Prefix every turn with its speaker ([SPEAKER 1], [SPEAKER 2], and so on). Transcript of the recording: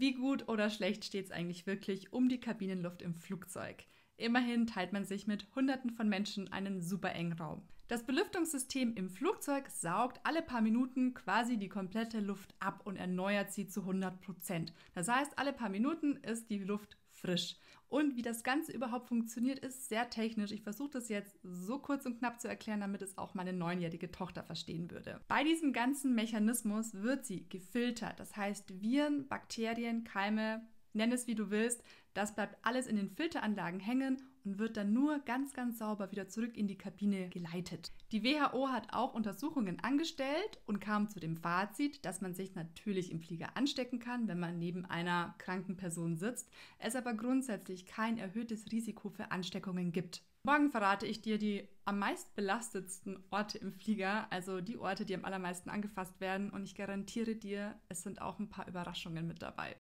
[SPEAKER 1] Wie gut oder schlecht steht es eigentlich wirklich um die Kabinenluft im Flugzeug? Immerhin teilt man sich mit Hunderten von Menschen einen super engen Raum. Das Belüftungssystem im Flugzeug saugt alle paar Minuten quasi die komplette Luft ab und erneuert sie zu 100 Prozent. Das heißt, alle paar Minuten ist die Luft frisch. Und wie das Ganze überhaupt funktioniert, ist sehr technisch. Ich versuche das jetzt so kurz und knapp zu erklären, damit es auch meine neunjährige Tochter verstehen würde. Bei diesem ganzen Mechanismus wird sie gefiltert. Das heißt, Viren, Bakterien, Keime, nenn es wie du willst, das bleibt alles in den Filteranlagen hängen und wird dann nur ganz, ganz sauber wieder zurück in die Kabine geleitet. Die WHO hat auch Untersuchungen angestellt und kam zu dem Fazit, dass man sich natürlich im Flieger anstecken kann, wenn man neben einer kranken Person sitzt, es aber grundsätzlich kein erhöhtes Risiko für Ansteckungen gibt. Morgen verrate ich dir die am meist belastetsten Orte im Flieger, also die Orte, die am allermeisten angefasst werden und ich garantiere dir, es sind auch ein paar Überraschungen mit dabei.